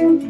Música